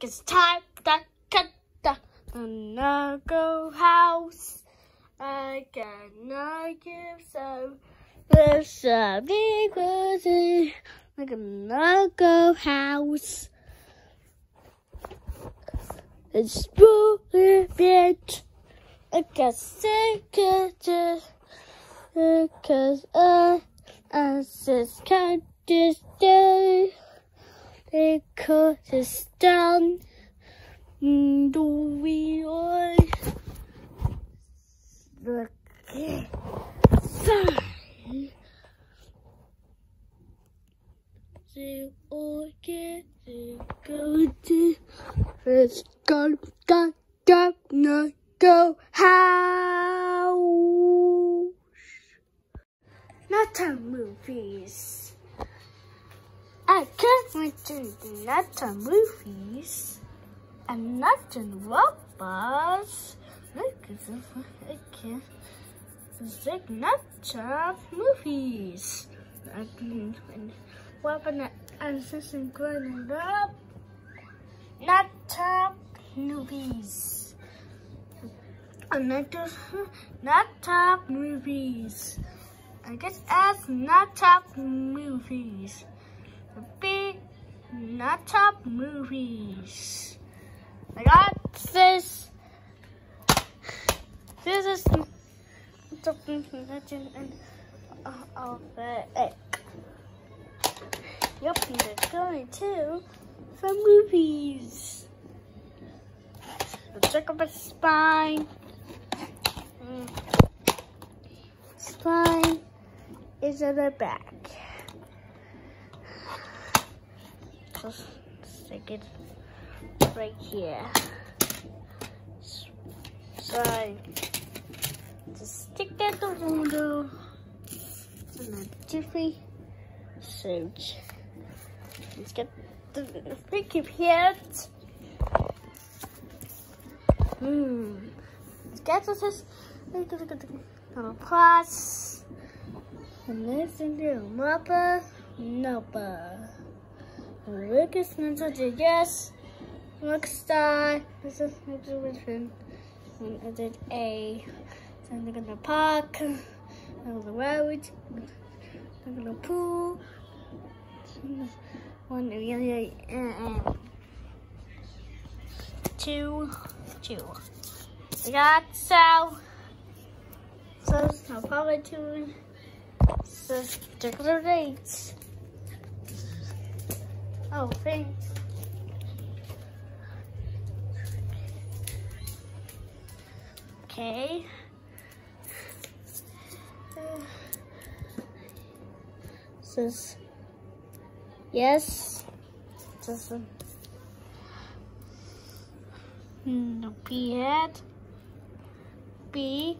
It's time to cut the Logo house. I cannot give so. There's a big pussy like a Logo house. It's brilliant. I can say it because I, I just can't just stay because it's done. Do we all look sorry? To all get to go to let's go go go no go house. Not a movies. Mention not a movies. And not in robots. Look. It's like not a movies. Weapon and assistant growing up. Not top movies. Not, not top movies. I guess as not top movies. Big not top movies. I got this. This is something legend and of the egg. Yep, they're going to for movies. Let's check out my spine. Mm. Spine is in the back. Just stick it right here. So Just stick it the window. And then Jiffy suit. Let's get the freaky pet. Hmm. Let's get this little plus. And listen to mappa, noppa. Lucas Mental yes. Rockstar. This is Richmond. And I did A. So I'm gonna park. On the road. I'm gonna pool. One, uh, two, two. I got so. So I'll probably two. So check the dates. Oh, thanks. Okay. Says yes. Just no P head. B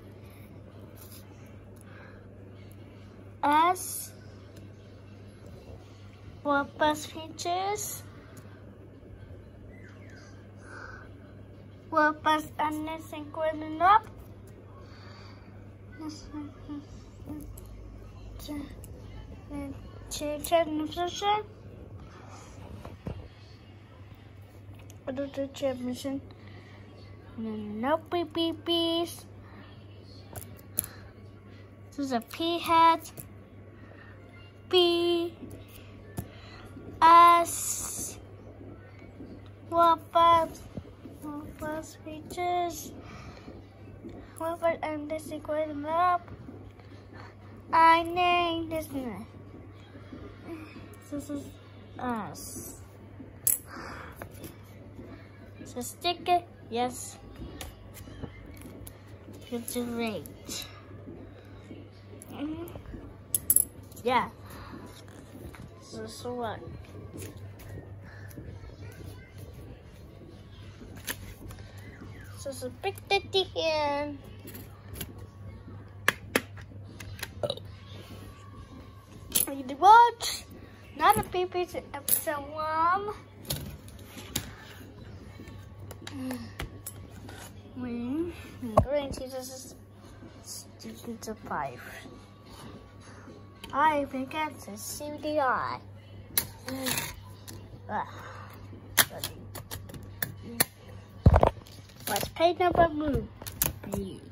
S what bus features? What bus unnecessary going up? Children nutrition. Adult mission. No beeps. This is a P hat. B S Whopper Whopper features Whopper and this equation up. I named this one. This is us. So stick it, yes. It's great. Mm-hmm. Yeah. So, so what? So it's a big daddy here. You to watch not a baby episode one. To this is student of five. I think it's a CDI. Ah, Let's paint number. Ở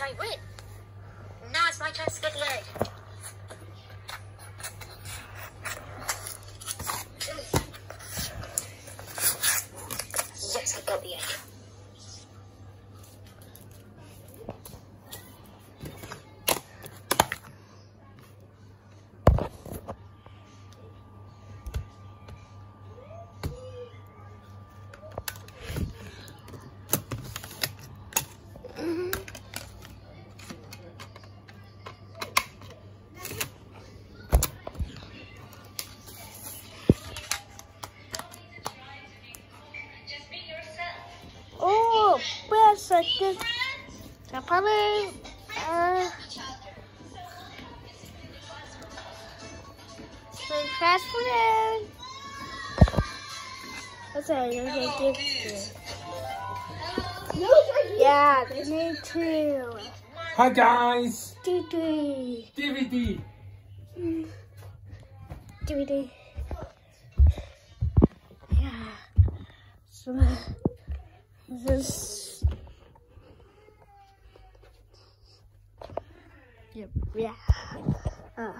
Win. Now it's my chance to get the egg. Yes, I got the egg. Second. Now, probably, uh, so fast food. That's all you're gonna give Yeah, me too. Hi guys! Doo. DVD! DVD. Yeah. So, this. Yep. Yeah. Uh.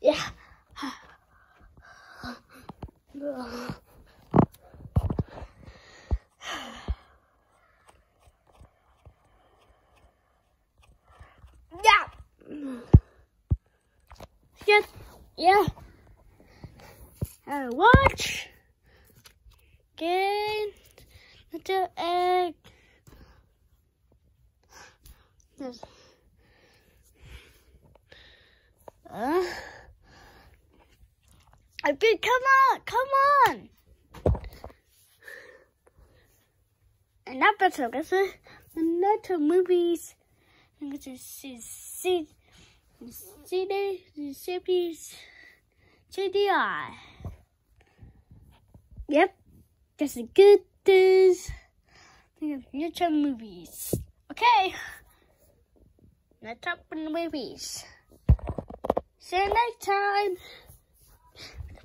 Yeah. Yeah. Yes. Yeah. And watch. Get the egg. Yes. Uh. I think, come on, come on. And that better, guess it. Another movies. I'm going to see, see CD, CP's, JDI. Yep, that's the good news. Future movies. Okay, let's talk about the movies. See you next time.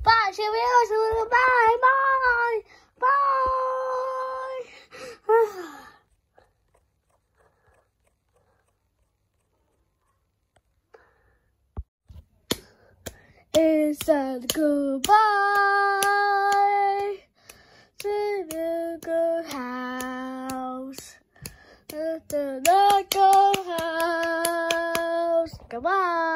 Bye, cheerio, bye, bye, bye. It's a goodbye to the good To